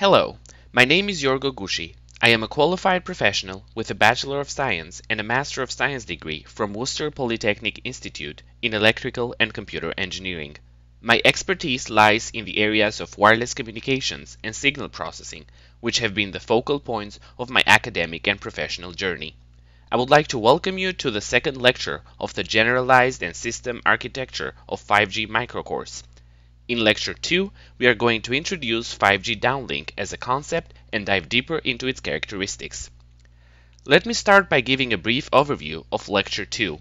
Hello, my name is Jorgo Gushi. I am a qualified professional with a Bachelor of Science and a Master of Science degree from Worcester Polytechnic Institute in Electrical and Computer Engineering. My expertise lies in the areas of wireless communications and signal processing, which have been the focal points of my academic and professional journey. I would like to welcome you to the second lecture of the Generalized and System Architecture of 5G microcourse. In Lecture 2, we are going to introduce 5G downlink as a concept and dive deeper into its characteristics. Let me start by giving a brief overview of Lecture 2.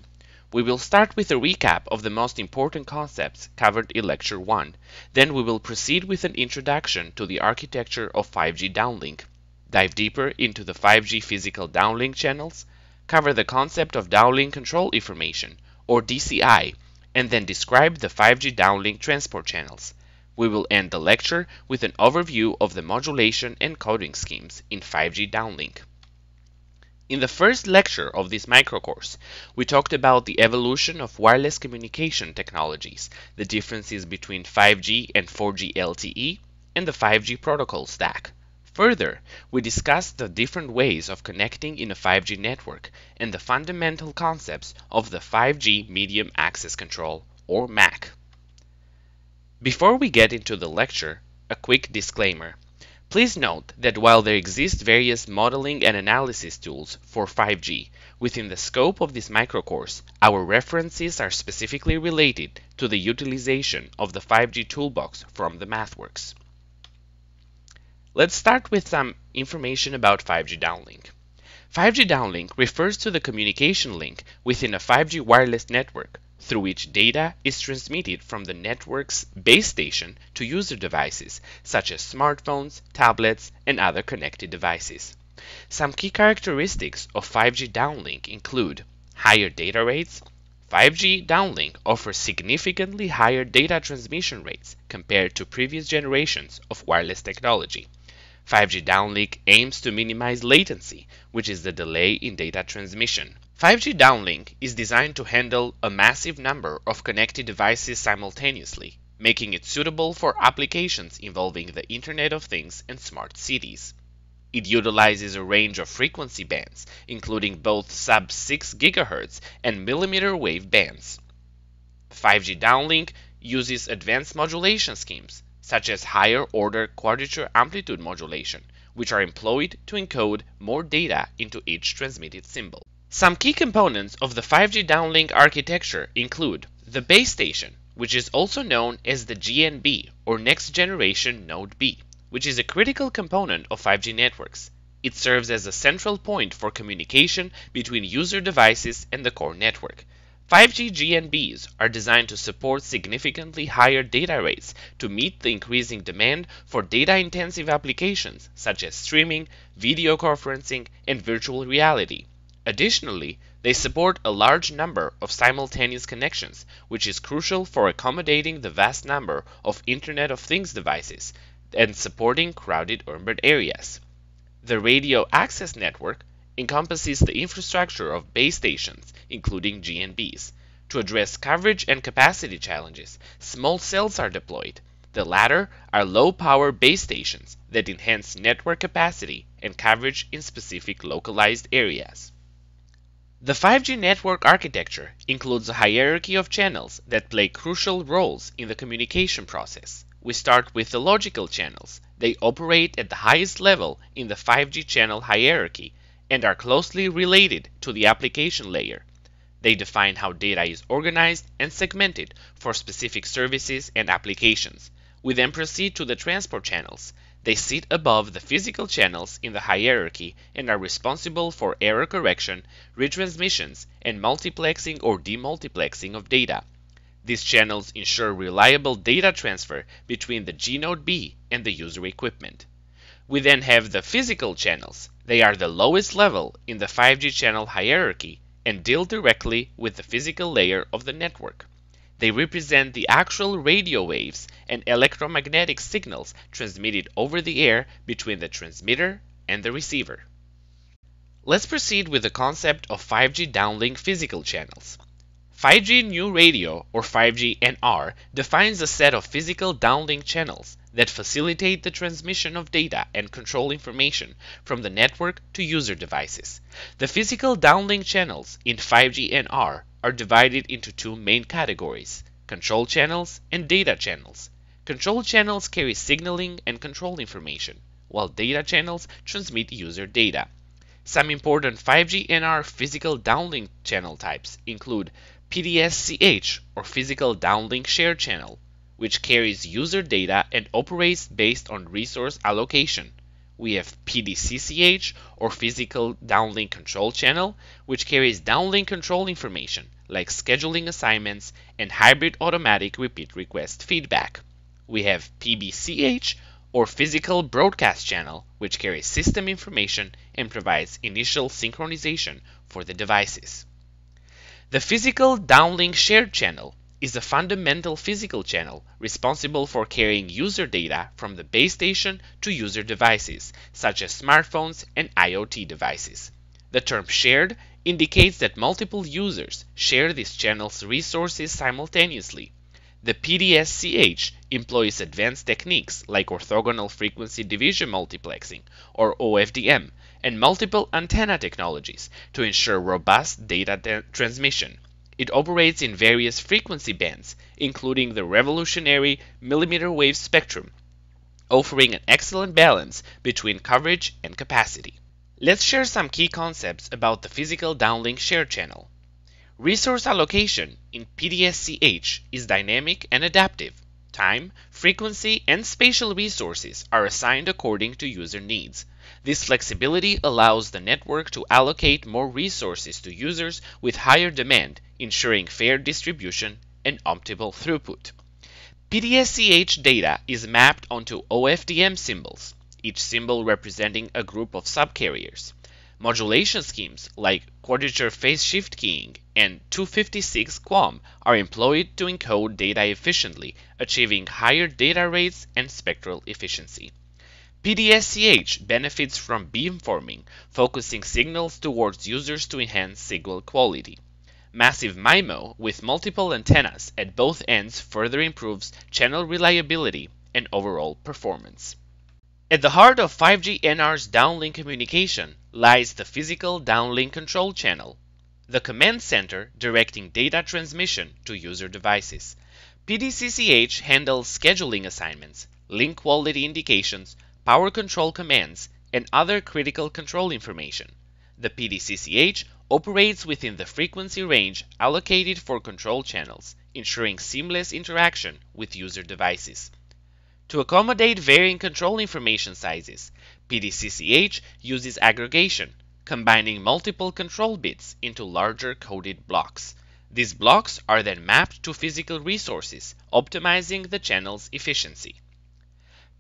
We will start with a recap of the most important concepts covered in Lecture 1. Then we will proceed with an introduction to the architecture of 5G downlink, dive deeper into the 5G physical downlink channels, cover the concept of downlink control information, or DCI, and then describe the 5G downlink transport channels. We will end the lecture with an overview of the modulation and coding schemes in 5G downlink. In the first lecture of this microcourse, we talked about the evolution of wireless communication technologies, the differences between 5G and 4G LTE, and the 5G protocol stack. Further, we discussed the different ways of connecting in a 5G network and the fundamental concepts of the 5G Medium Access Control, or MAC. Before we get into the lecture, a quick disclaimer. Please note that while there exist various modeling and analysis tools for 5G, within the scope of this microcourse, our references are specifically related to the utilization of the 5G toolbox from the MathWorks. Let's start with some information about 5G downlink. 5G downlink refers to the communication link within a 5G wireless network through which data is transmitted from the network's base station to user devices such as smartphones, tablets, and other connected devices. Some key characteristics of 5G downlink include higher data rates. 5G downlink offers significantly higher data transmission rates compared to previous generations of wireless technology. 5G downlink aims to minimize latency, which is the delay in data transmission. 5G downlink is designed to handle a massive number of connected devices simultaneously, making it suitable for applications involving the Internet of Things and smart cities. It utilizes a range of frequency bands, including both sub 6 GHz and millimeter wave bands. 5G downlink uses advanced modulation schemes such as higher order quadrature amplitude modulation, which are employed to encode more data into each transmitted symbol. Some key components of the 5G downlink architecture include the base station, which is also known as the GNB or Next Generation Node B, which is a critical component of 5G networks. It serves as a central point for communication between user devices and the core network. 5G GNBs are designed to support significantly higher data rates to meet the increasing demand for data-intensive applications such as streaming, video conferencing, and virtual reality. Additionally, they support a large number of simultaneous connections, which is crucial for accommodating the vast number of Internet of Things devices and supporting crowded urban areas. The radio access network encompasses the infrastructure of base stations, including GNBs. To address coverage and capacity challenges, small cells are deployed. The latter are low-power base stations that enhance network capacity and coverage in specific localized areas. The 5G network architecture includes a hierarchy of channels that play crucial roles in the communication process. We start with the logical channels. They operate at the highest level in the 5G channel hierarchy and are closely related to the application layer. They define how data is organized and segmented for specific services and applications. We then proceed to the transport channels. They sit above the physical channels in the hierarchy and are responsible for error correction, retransmissions, and multiplexing or demultiplexing of data. These channels ensure reliable data transfer between the G node B and the user equipment. We then have the physical channels. They are the lowest level in the 5G channel hierarchy and deal directly with the physical layer of the network. They represent the actual radio waves and electromagnetic signals transmitted over the air between the transmitter and the receiver. Let's proceed with the concept of 5G downlink physical channels. 5G New Radio or 5G NR defines a set of physical downlink channels that facilitate the transmission of data and control information from the network to user devices. The physical downlink channels in 5G NR are divided into two main categories control channels and data channels. Control channels carry signaling and control information, while data channels transmit user data. Some important 5G NR physical downlink channel types include PDSCH or Physical Downlink Share Channel, which carries user data and operates based on resource allocation. We have PDCCH or Physical Downlink Control Channel, which carries downlink control information like scheduling assignments and hybrid automatic repeat request feedback. We have PBCH or physical broadcast channel, which carries system information and provides initial synchronization for the devices. The physical downlink shared channel is a fundamental physical channel responsible for carrying user data from the base station to user devices, such as smartphones and IoT devices. The term shared indicates that multiple users share this channel's resources simultaneously. The PDSCH employs advanced techniques like orthogonal frequency division multiplexing, or OFDM, and multiple antenna technologies to ensure robust data transmission. It operates in various frequency bands, including the revolutionary millimeter wave spectrum, offering an excellent balance between coverage and capacity. Let's share some key concepts about the physical downlink share channel. Resource allocation in PDSCH is dynamic and adaptive. Time, frequency, and spatial resources are assigned according to user needs. This flexibility allows the network to allocate more resources to users with higher demand, ensuring fair distribution and optimal throughput. PDSCH data is mapped onto OFDM symbols, each symbol representing a group of subcarriers. Modulation schemes like quadrature phase shift keying and 256 QAM are employed to encode data efficiently, achieving higher data rates and spectral efficiency. PDSCH benefits from beamforming, focusing signals towards users to enhance signal quality. Massive MIMO with multiple antennas at both ends further improves channel reliability and overall performance. At the heart of 5G NR's downlink communication lies the physical downlink control channel, the command center directing data transmission to user devices. PDCCH handles scheduling assignments, link quality indications, power control commands, and other critical control information. The PDCCH operates within the frequency range allocated for control channels, ensuring seamless interaction with user devices. To accommodate varying control information sizes, PDCCH uses aggregation, combining multiple control bits into larger coded blocks. These blocks are then mapped to physical resources, optimizing the channel's efficiency.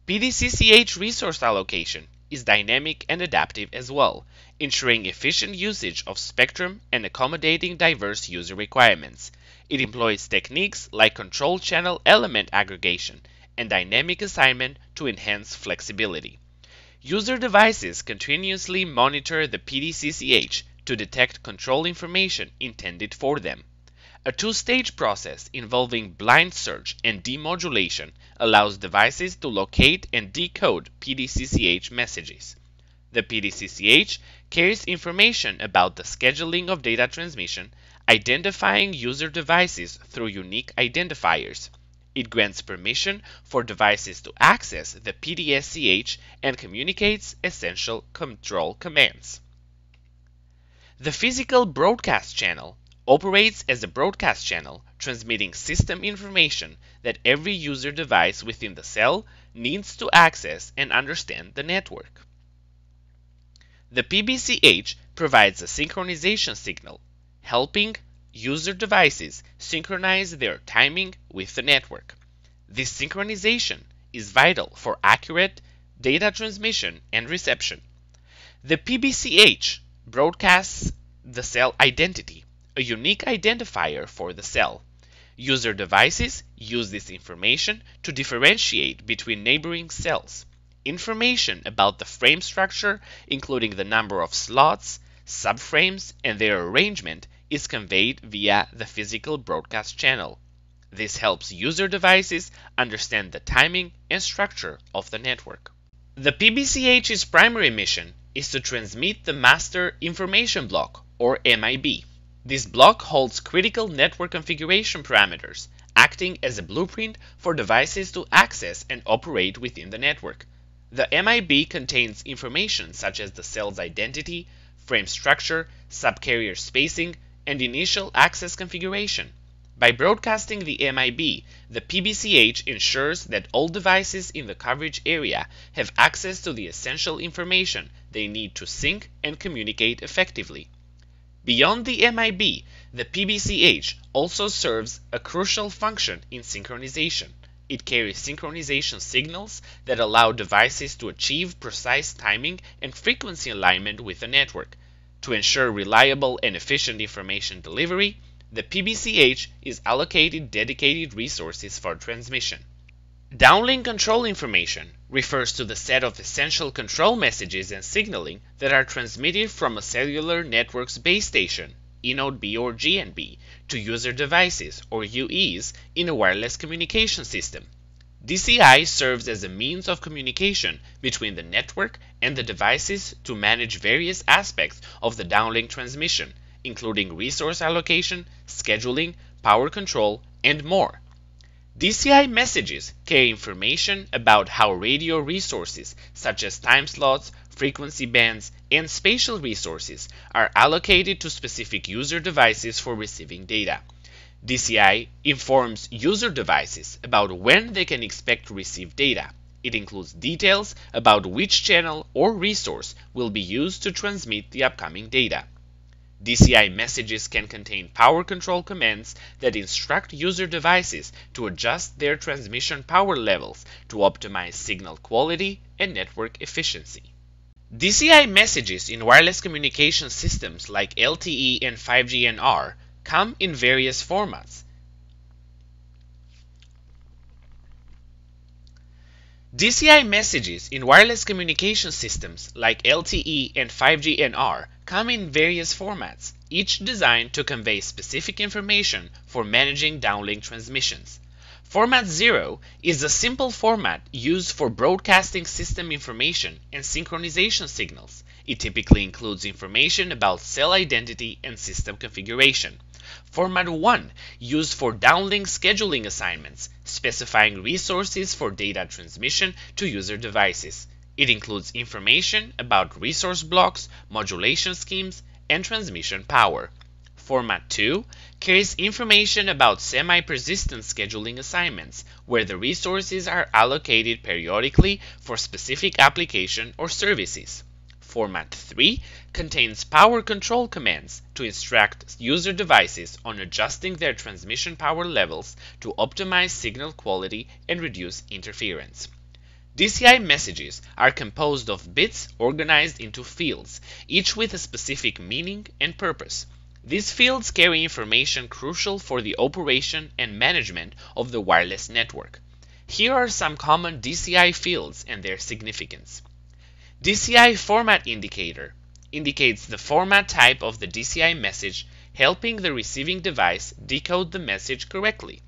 PDCCH resource allocation is dynamic and adaptive as well, ensuring efficient usage of spectrum and accommodating diverse user requirements. It employs techniques like control channel element aggregation and dynamic assignment to enhance flexibility. User devices continuously monitor the PDCCH to detect control information intended for them. A two-stage process involving blind search and demodulation allows devices to locate and decode PDCCH messages. The PDCCH carries information about the scheduling of data transmission, identifying user devices through unique identifiers, it grants permission for devices to access the PDSCH and communicates essential control commands. The physical broadcast channel operates as a broadcast channel transmitting system information that every user device within the cell needs to access and understand the network. The PBCH provides a synchronization signal, helping user devices synchronize their timing with the network. This synchronization is vital for accurate data transmission and reception. The PBCH broadcasts the cell identity, a unique identifier for the cell. User devices use this information to differentiate between neighboring cells. Information about the frame structure, including the number of slots, subframes, and their arrangement, is conveyed via the physical broadcast channel. This helps user devices understand the timing and structure of the network. The PBCH's primary mission is to transmit the master information block, or MIB. This block holds critical network configuration parameters, acting as a blueprint for devices to access and operate within the network. The MIB contains information such as the cell's identity, frame structure, subcarrier spacing, and initial access configuration. By broadcasting the MIB, the PBCH ensures that all devices in the coverage area have access to the essential information they need to sync and communicate effectively. Beyond the MIB, the PBCH also serves a crucial function in synchronization. It carries synchronization signals that allow devices to achieve precise timing and frequency alignment with the network. To ensure reliable and efficient information delivery, the PBCH is allocated dedicated resources for transmission. Downlink control information refers to the set of essential control messages and signaling that are transmitted from a cellular network's base station, eNode B or GNB, to user devices, or UEs, in a wireless communication system. DCI serves as a means of communication between the network and the devices to manage various aspects of the downlink transmission, including resource allocation, scheduling, power control, and more. DCI messages carry information about how radio resources, such as time slots, frequency bands, and spatial resources, are allocated to specific user devices for receiving data. DCI informs user devices about when they can expect to receive data. It includes details about which channel or resource will be used to transmit the upcoming data. DCI messages can contain power control commands that instruct user devices to adjust their transmission power levels to optimize signal quality and network efficiency. DCI messages in wireless communication systems like LTE and 5G NR come in various formats. DCI messages in wireless communication systems like LTE and 5G NR come in various formats, each designed to convey specific information for managing downlink transmissions. Format 0 is a simple format used for broadcasting system information and synchronization signals. It typically includes information about cell identity and system configuration. Format 1 used for downlink scheduling assignments, specifying resources for data transmission to user devices. It includes information about resource blocks, modulation schemes, and transmission power. Format 2 carries information about semi-persistent scheduling assignments, where the resources are allocated periodically for specific application or services. Format 3 contains power control commands to instruct user devices on adjusting their transmission power levels to optimize signal quality and reduce interference. DCI messages are composed of bits organized into fields, each with a specific meaning and purpose. These fields carry information crucial for the operation and management of the wireless network. Here are some common DCI fields and their significance. DCI format indicator indicates the format type of the DCI message, helping the receiving device decode the message correctly.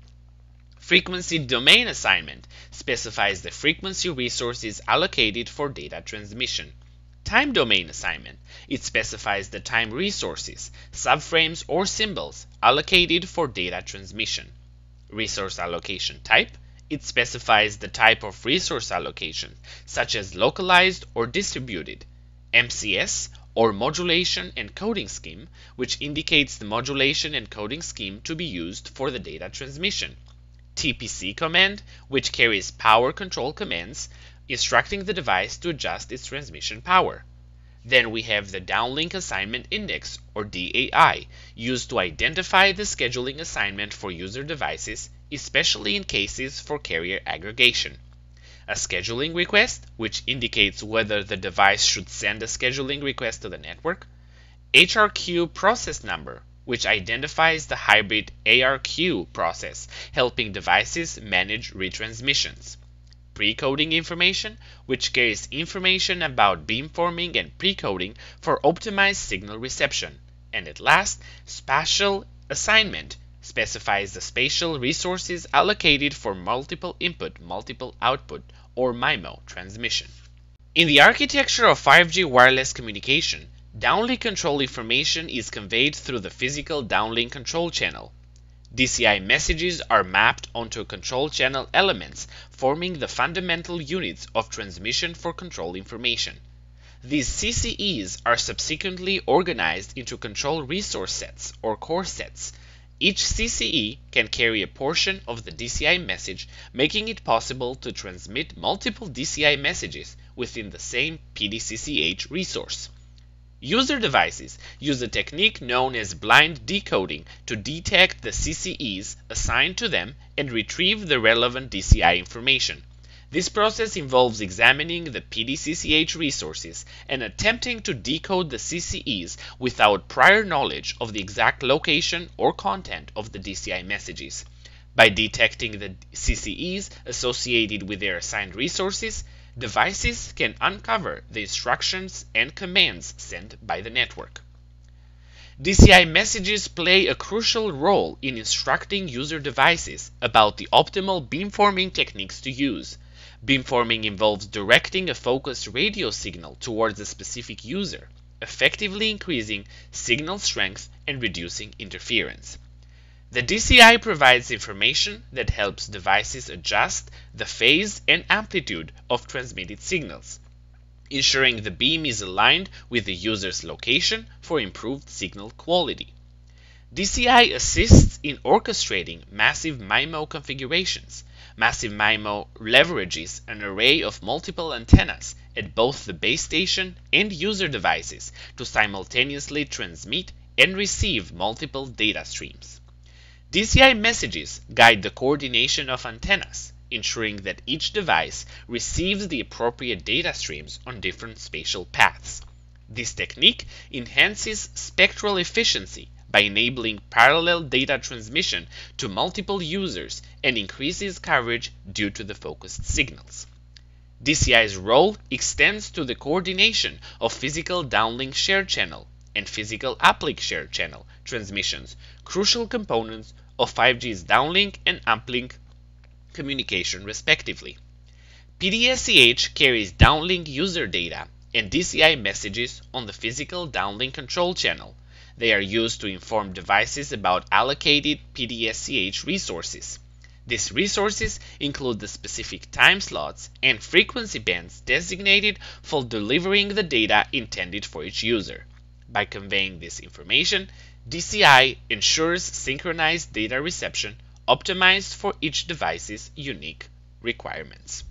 Frequency domain assignment specifies the frequency resources allocated for data transmission. Time domain assignment. It specifies the time resources, subframes or symbols allocated for data transmission. Resource allocation type. It specifies the type of resource allocation, such as localized or distributed. MCS or modulation and coding scheme, which indicates the modulation and coding scheme to be used for the data transmission. TPC command, which carries power control commands, instructing the device to adjust its transmission power. Then we have the Downlink Assignment Index, or DAI, used to identify the scheduling assignment for user devices, especially in cases for carrier aggregation. A scheduling request, which indicates whether the device should send a scheduling request to the network. HARQ process number, which identifies the hybrid ARQ process, helping devices manage retransmissions. Precoding information, which carries information about beamforming and precoding for optimized signal reception. And at last, spatial assignment, specifies the spatial resources allocated for multiple input, multiple output, or MIMO transmission. In the architecture of 5G wireless communication, downlink control information is conveyed through the physical downlink control channel. DCI messages are mapped onto control channel elements, forming the fundamental units of transmission for control information. These CCEs are subsequently organized into control resource sets or CORESETs. Each CCE can carry a portion of the DCI message, making it possible to transmit multiple DCI messages within the same PDCCH resource. User devices use a technique known as blind decoding to detect the CCEs assigned to them and retrieve the relevant DCI information. This process involves examining the PDCCH resources and attempting to decode the CCEs without prior knowledge of the exact location or content of the DCI messages. By detecting the CCEs associated with their assigned resources, devices can uncover the instructions and commands sent by the network. DCI messages play a crucial role in instructing user devices about the optimal beamforming techniques to use. Beamforming involves directing a focused radio signal towards a specific user, effectively increasing signal strength and reducing interference. The DCI provides information that helps devices adjust the phase and amplitude of transmitted signals, ensuring the beam is aligned with the user's location for improved signal quality. DCI assists in orchestrating massive MIMO configurations, Massive MIMO leverages an array of multiple antennas at both the base station and user devices to simultaneously transmit and receive multiple data streams. DCI messages guide the coordination of antennas, ensuring that each device receives the appropriate data streams on different spatial paths. This technique enhances spectral efficiency by enabling parallel data transmission to multiple users and increases coverage due to the focused signals. DCI's role extends to the coordination of physical downlink share channel and physical uplink share channel transmissions, crucial components of 5G's downlink and uplink communication respectively. PDSCH carries downlink user data and DCI messages on the physical downlink control channel they are used to inform devices about allocated PDSCH resources. These resources include the specific time slots and frequency bands designated for delivering the data intended for each user. By conveying this information, DCI ensures synchronized data reception optimized for each device's unique requirements.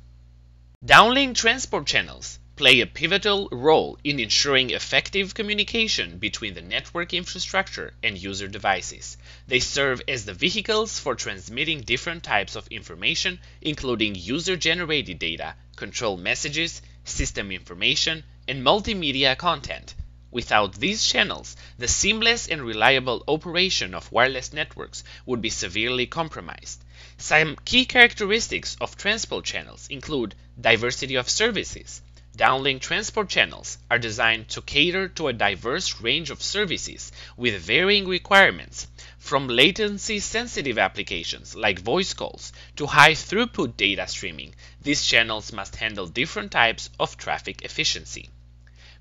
Downlink transport channels play a pivotal role in ensuring effective communication between the network infrastructure and user devices. They serve as the vehicles for transmitting different types of information, including user generated data, control messages, system information, and multimedia content. Without these channels, the seamless and reliable operation of wireless networks would be severely compromised. Some key characteristics of transport channels include diversity of services, Downlink transport channels are designed to cater to a diverse range of services with varying requirements, from latency sensitive applications like voice calls to high throughput data streaming. These channels must handle different types of traffic efficiency.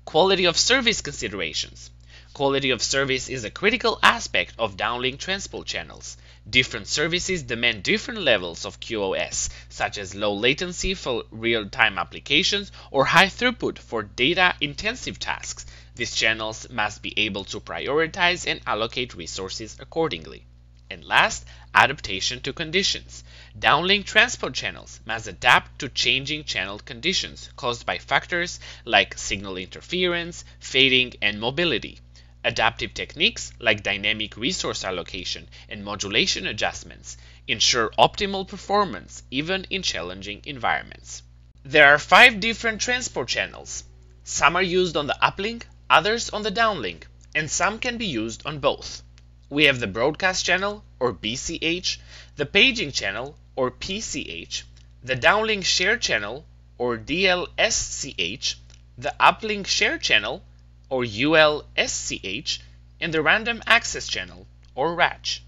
Quality of service considerations. Quality of service is a critical aspect of downlink transport channels. Different services demand different levels of QoS, such as low latency for real-time applications or high throughput for data-intensive tasks. These channels must be able to prioritize and allocate resources accordingly. And last, adaptation to conditions. Downlink transport channels must adapt to changing channel conditions caused by factors like signal interference, fading, and mobility. Adaptive techniques like dynamic resource allocation and modulation adjustments ensure optimal performance even in challenging environments. There are five different transport channels. Some are used on the uplink, others on the downlink, and some can be used on both. We have the broadcast channel, or BCH, the paging channel, or PCH, the downlink share channel, or DLSCH, the uplink share channel, or ULSCH, and the Random Access Channel, or RACH.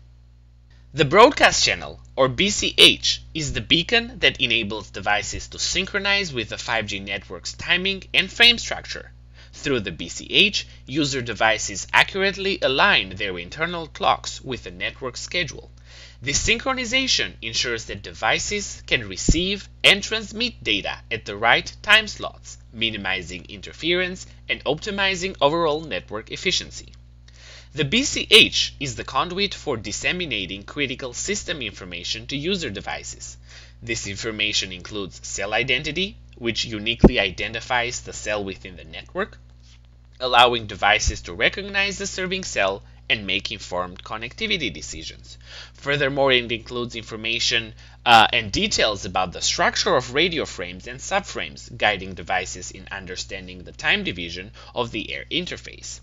The broadcast channel, or BCH, is the beacon that enables devices to synchronize with the 5G network's timing and frame structure. Through the BCH, user devices accurately align their internal clocks with the network schedule. This synchronization ensures that devices can receive and transmit data at the right time slots, minimizing interference and optimizing overall network efficiency. The BCH is the conduit for disseminating critical system information to user devices. This information includes cell identity, which uniquely identifies the cell within the network, allowing devices to recognize the serving cell and make informed connectivity decisions. Furthermore, it includes information uh, and details about the structure of radio frames and subframes, guiding devices in understanding the time division of the air interface.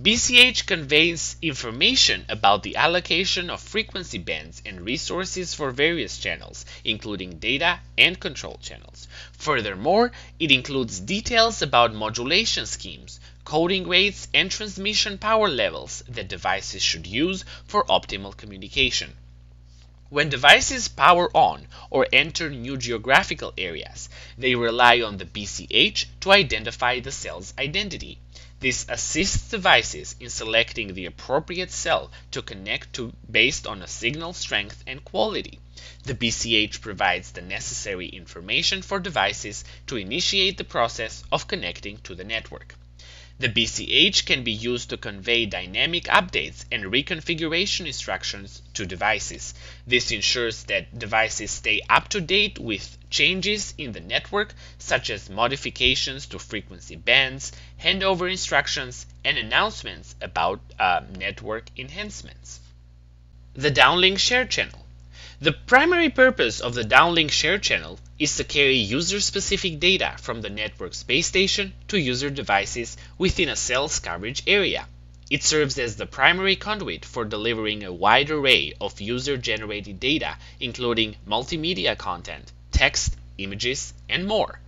BCH conveys information about the allocation of frequency bands and resources for various channels, including data and control channels. Furthermore, it includes details about modulation schemes, coding rates, and transmission power levels that devices should use for optimal communication. When devices power on or enter new geographical areas, they rely on the BCH to identify the cell's identity. This assists devices in selecting the appropriate cell to connect to based on a signal strength and quality. The BCH provides the necessary information for devices to initiate the process of connecting to the network. The BCH can be used to convey dynamic updates and reconfiguration instructions to devices. This ensures that devices stay up to date with changes in the network, such as modifications to frequency bands, handover instructions, and announcements about uh, network enhancements. The downlink share channel. The primary purpose of the downlink share channel is to carry user-specific data from the network's base station to user devices within a cell's coverage area. It serves as the primary conduit for delivering a wide array of user-generated data, including multimedia content, text, images, and more.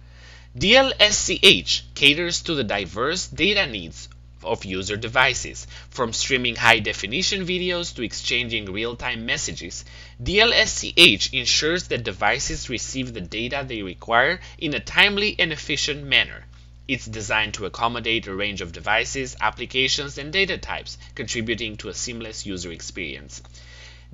DLSCH caters to the diverse data needs of user devices. From streaming high definition videos to exchanging real time messages, DLSCH ensures that devices receive the data they require in a timely and efficient manner. It's designed to accommodate a range of devices, applications, and data types, contributing to a seamless user experience.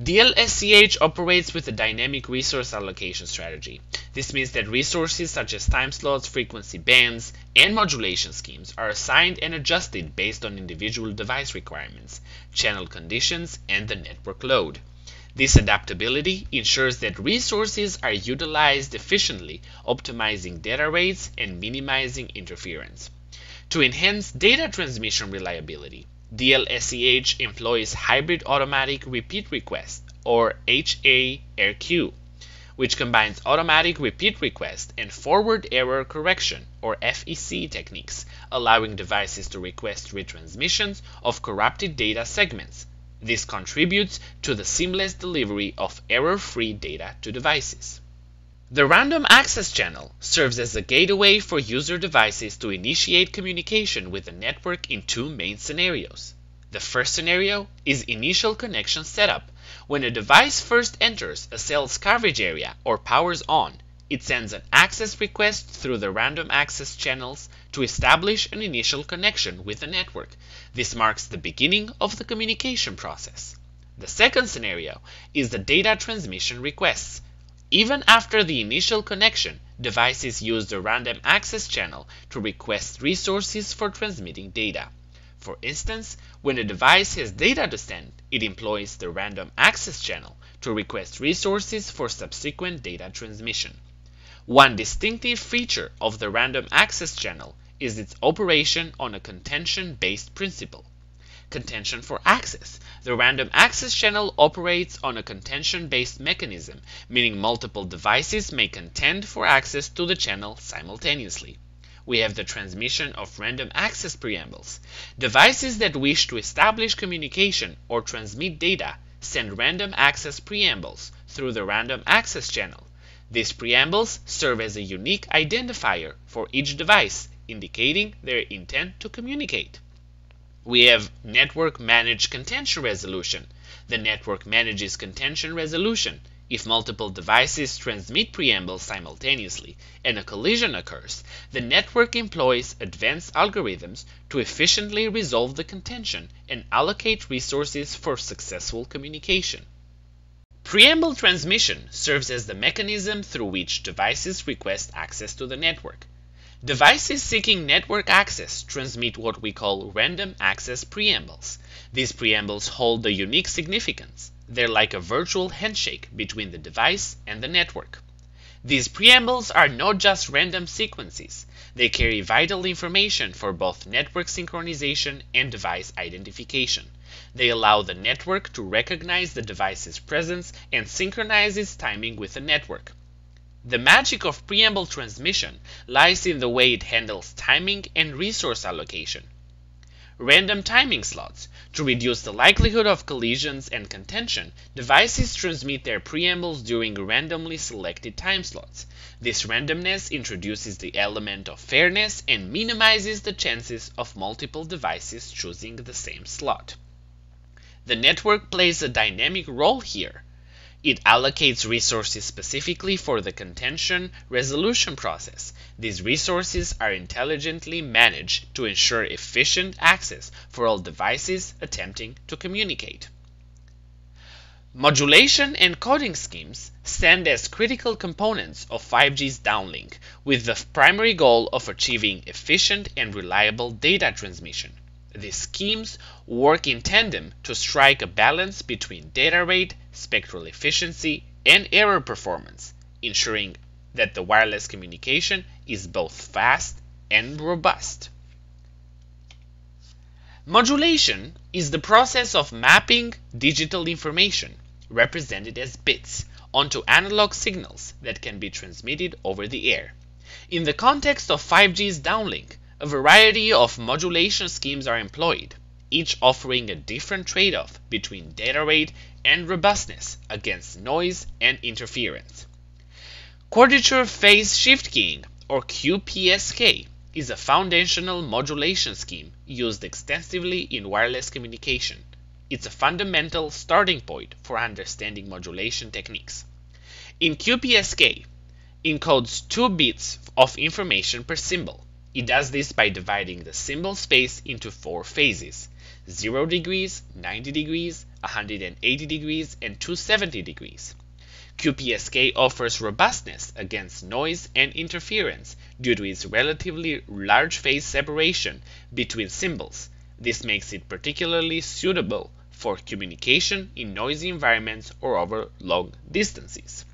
DLSCH operates with a dynamic resource allocation strategy. This means that resources such as time slots, frequency bands, and modulation schemes are assigned and adjusted based on individual device requirements, channel conditions, and the network load. This adaptability ensures that resources are utilized efficiently, optimizing data rates and minimizing interference. To enhance data transmission reliability, DLSCH employs Hybrid Automatic Repeat Request, or HARQ, which combines automatic repeat request and forward error correction, or FEC techniques, allowing devices to request retransmissions of corrupted data segments. This contributes to the seamless delivery of error-free data to devices. The random access channel serves as a gateway for user devices to initiate communication with the network in two main scenarios. The first scenario is initial connection setup. When a device first enters a cell's coverage area or powers on, it sends an access request through the random access channels to establish an initial connection with the network. This marks the beginning of the communication process. The second scenario is the data transmission requests. Even after the initial connection, devices use the random access channel to request resources for transmitting data. For instance, when a device has data to send, it employs the random access channel to request resources for subsequent data transmission. One distinctive feature of the random access channel is its operation on a contention-based principle contention for access. The random access channel operates on a contention-based mechanism, meaning multiple devices may contend for access to the channel simultaneously. We have the transmission of random access preambles. Devices that wish to establish communication or transmit data send random access preambles through the random access channel. These preambles serve as a unique identifier for each device, indicating their intent to communicate we have network managed contention resolution. The network manages contention resolution. If multiple devices transmit preambles simultaneously and a collision occurs, the network employs advanced algorithms to efficiently resolve the contention and allocate resources for successful communication. Preamble transmission serves as the mechanism through which devices request access to the network. Devices seeking network access transmit what we call random access preambles. These preambles hold a unique significance. They're like a virtual handshake between the device and the network. These preambles are not just random sequences. They carry vital information for both network synchronization and device identification. They allow the network to recognize the device's presence and synchronize its timing with the network. The magic of preamble transmission lies in the way it handles timing and resource allocation. Random timing slots. To reduce the likelihood of collisions and contention, devices transmit their preambles during randomly selected time slots. This randomness introduces the element of fairness and minimizes the chances of multiple devices choosing the same slot. The network plays a dynamic role here. It allocates resources specifically for the contention resolution process. These resources are intelligently managed to ensure efficient access for all devices attempting to communicate. Modulation and coding schemes stand as critical components of 5G's downlink, with the primary goal of achieving efficient and reliable data transmission. These schemes work in tandem to strike a balance between data rate, spectral efficiency, and error performance, ensuring that the wireless communication is both fast and robust. Modulation is the process of mapping digital information, represented as bits, onto analog signals that can be transmitted over the air. In the context of 5G's downlink, a variety of modulation schemes are employed, each offering a different trade-off between data rate and robustness against noise and interference. Quadrature phase shift keying, or QPSK, is a foundational modulation scheme used extensively in wireless communication. It's a fundamental starting point for understanding modulation techniques. In QPSK, encodes two bits of information per symbol. It does this by dividing the symbol space into four phases 0 degrees, 90 degrees, 180 degrees, and 270 degrees. QPSK offers robustness against noise and interference due to its relatively large phase separation between symbols. This makes it particularly suitable for communication in noisy environments or over long distances.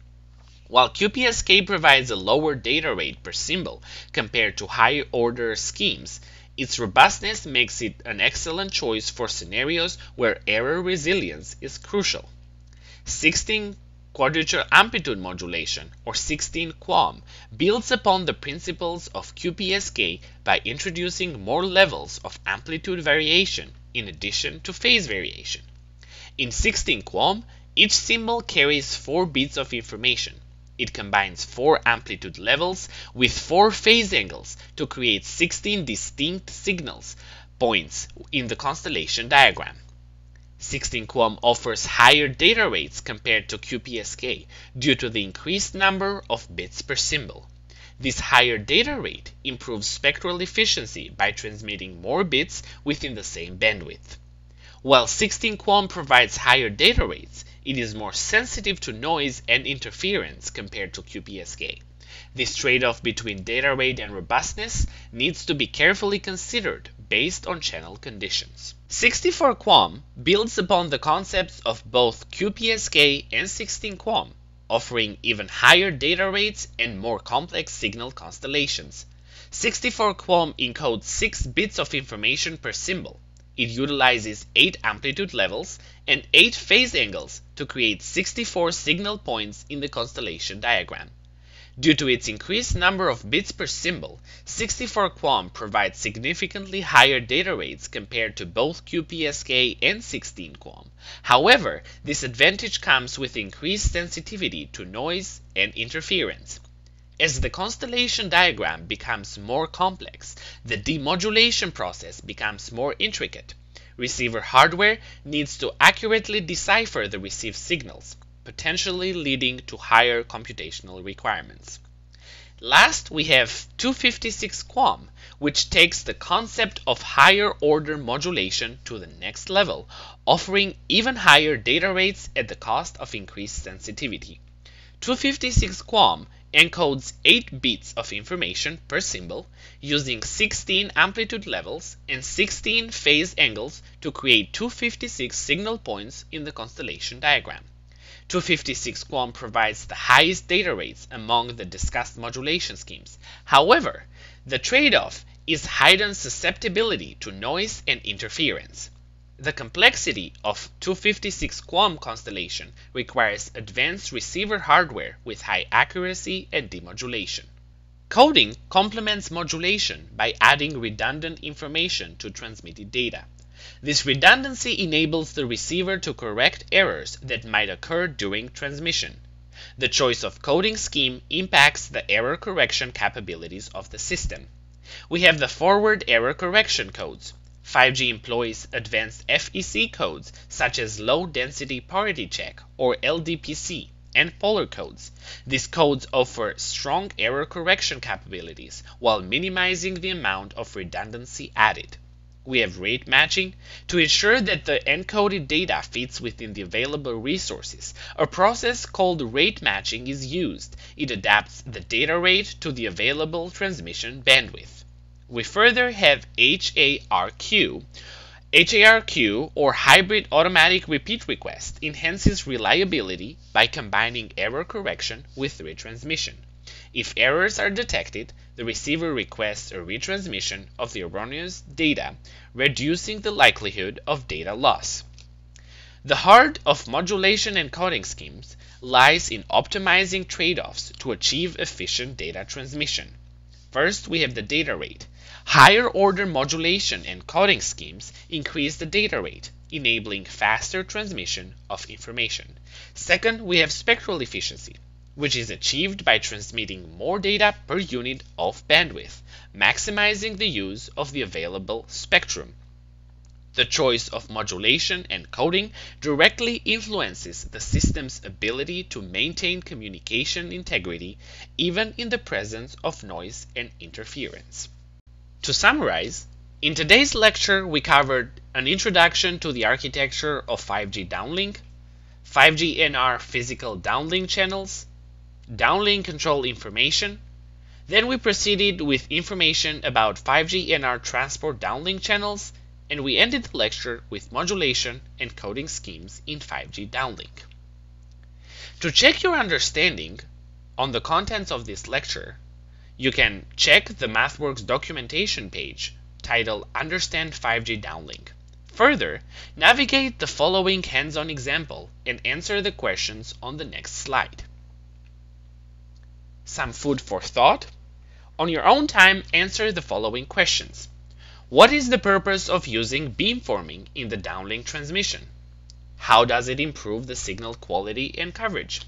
While QPSK provides a lower data rate per symbol compared to higher order schemes, its robustness makes it an excellent choice for scenarios where error resilience is crucial. 16 quadrature amplitude modulation, or 16 QAM, builds upon the principles of QPSK by introducing more levels of amplitude variation in addition to phase variation. In 16 QAM, each symbol carries 4 bits of information, it combines four amplitude levels with four phase angles to create 16 distinct signals points in the constellation diagram. 16 QAM offers higher data rates compared to QPSK due to the increased number of bits per symbol. This higher data rate improves spectral efficiency by transmitting more bits within the same bandwidth. While 16 QAM provides higher data rates, it is more sensitive to noise and interference compared to QPSK. This trade-off between data rate and robustness needs to be carefully considered based on channel conditions. 64 QAM builds upon the concepts of both QPSK and 16 QAM, offering even higher data rates and more complex signal constellations. 64 QAM encodes 6 bits of information per symbol, it utilizes 8 amplitude levels and 8 phase angles to create 64 signal points in the constellation diagram. Due to its increased number of bits per symbol, 64 QAM provides significantly higher data rates compared to both QPSK and 16 QAM. However, this advantage comes with increased sensitivity to noise and interference. As the constellation diagram becomes more complex, the demodulation process becomes more intricate. Receiver hardware needs to accurately decipher the received signals, potentially leading to higher computational requirements. Last, we have 256 QAM, which takes the concept of higher order modulation to the next level, offering even higher data rates at the cost of increased sensitivity. 256 QAM encodes 8 bits of information per symbol using 16 amplitude levels and 16 phase angles to create 256 signal points in the constellation diagram. 256 QAM provides the highest data rates among the discussed modulation schemes. However, the trade-off is heightened susceptibility to noise and interference. The complexity of 256 QAM constellation requires advanced receiver hardware with high accuracy and demodulation. Coding complements modulation by adding redundant information to transmitted data. This redundancy enables the receiver to correct errors that might occur during transmission. The choice of coding scheme impacts the error correction capabilities of the system. We have the forward error correction codes, 5G employs advanced FEC codes such as Low Density Parity Check or LDPC and Polar codes. These codes offer strong error correction capabilities while minimizing the amount of redundancy added. We have rate matching to ensure that the encoded data fits within the available resources. A process called rate matching is used. It adapts the data rate to the available transmission bandwidth. We further have HARQ. HARQ, or Hybrid Automatic Repeat Request, enhances reliability by combining error correction with retransmission. If errors are detected, the receiver requests a retransmission of the erroneous data, reducing the likelihood of data loss. The heart of modulation and coding schemes lies in optimizing trade-offs to achieve efficient data transmission. First, we have the data rate. Higher order modulation and coding schemes increase the data rate, enabling faster transmission of information. Second, we have spectral efficiency, which is achieved by transmitting more data per unit of bandwidth, maximizing the use of the available spectrum. The choice of modulation and coding directly influences the system's ability to maintain communication integrity even in the presence of noise and interference. To summarize, in today's lecture we covered an introduction to the architecture of 5G downlink, 5G NR physical downlink channels, downlink control information, then we proceeded with information about 5G NR transport downlink channels, and we ended the lecture with modulation and coding schemes in 5G downlink. To check your understanding on the contents of this lecture, you can check the MathWorks documentation page titled Understand 5G Downlink. Further, navigate the following hands-on example and answer the questions on the next slide. Some food for thought. On your own time, answer the following questions. What is the purpose of using beamforming in the downlink transmission? How does it improve the signal quality and coverage?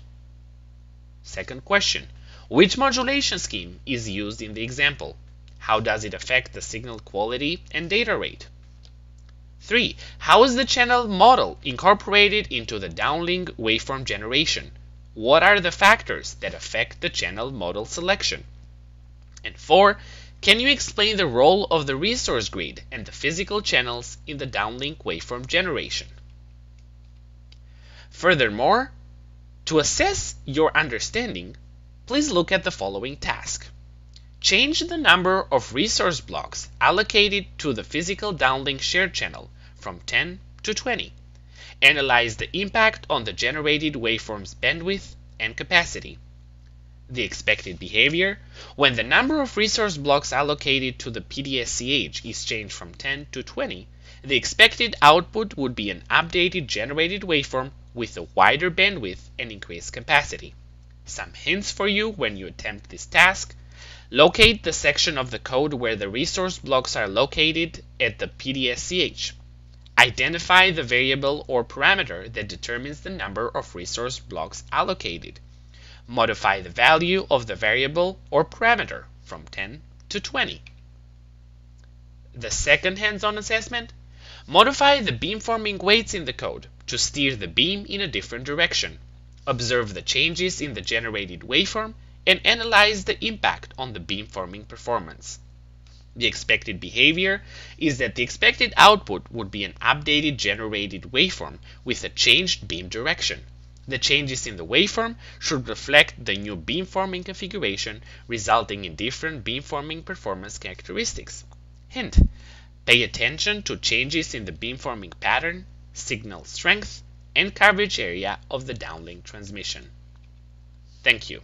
Second question. Which modulation scheme is used in the example? How does it affect the signal quality and data rate? 3. How is the channel model incorporated into the downlink waveform generation? What are the factors that affect the channel model selection? And 4. Can you explain the role of the resource grid and the physical channels in the downlink waveform generation? Furthermore, to assess your understanding, please look at the following task. Change the number of resource blocks allocated to the physical downlink shared channel from 10 to 20. Analyze the impact on the generated waveform's bandwidth and capacity. The expected behavior when the number of resource blocks allocated to the PDSCH is changed from 10 to 20, the expected output would be an updated generated waveform with a wider bandwidth and increased capacity. Some hints for you when you attempt this task. Locate the section of the code where the resource blocks are located at the PDSCH. Identify the variable or parameter that determines the number of resource blocks allocated. Modify the value of the variable or parameter from 10 to 20. The second hands-on assessment Modify the beamforming weights in the code to steer the beam in a different direction. Observe the changes in the generated waveform and analyze the impact on the beamforming performance. The expected behavior is that the expected output would be an updated generated waveform with a changed beam direction. The changes in the waveform should reflect the new beamforming configuration, resulting in different beamforming performance characteristics. Hint: Pay attention to changes in the beamforming pattern, signal strength, and coverage area of the downlink transmission. Thank you.